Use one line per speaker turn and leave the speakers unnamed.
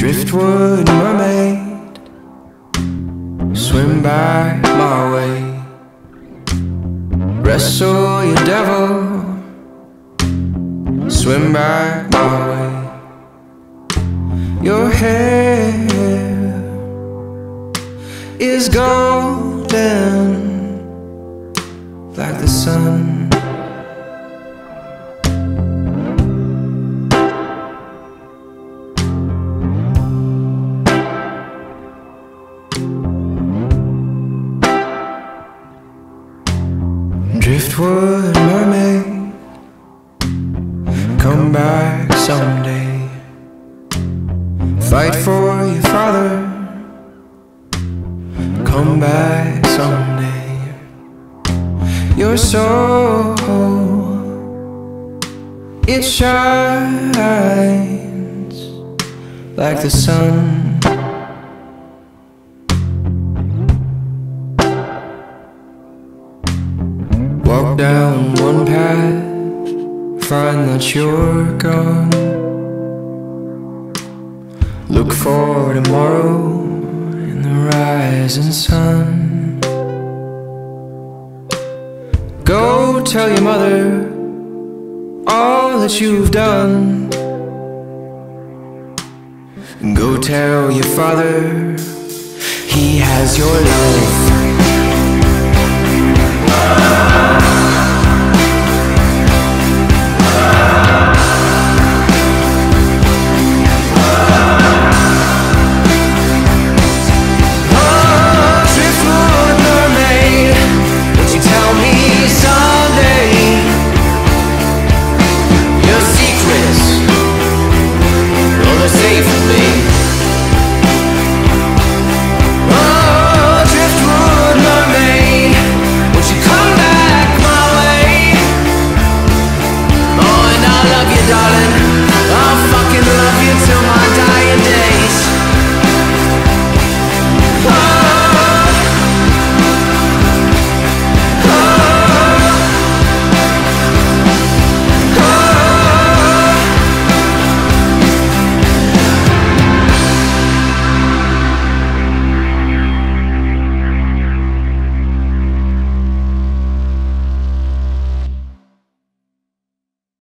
Driftwood mermaid, swim by my way. Wrestle your devil, swim by my way. Your hair is golden like the sun. Driftwood mermaid, come back someday. Fight for your father, come back someday. Your soul, it shines like the sun. Walk down one path, find that you're gone. Look for tomorrow in the rising sun. Go tell your mother all that you've done. Go tell your father he has your love.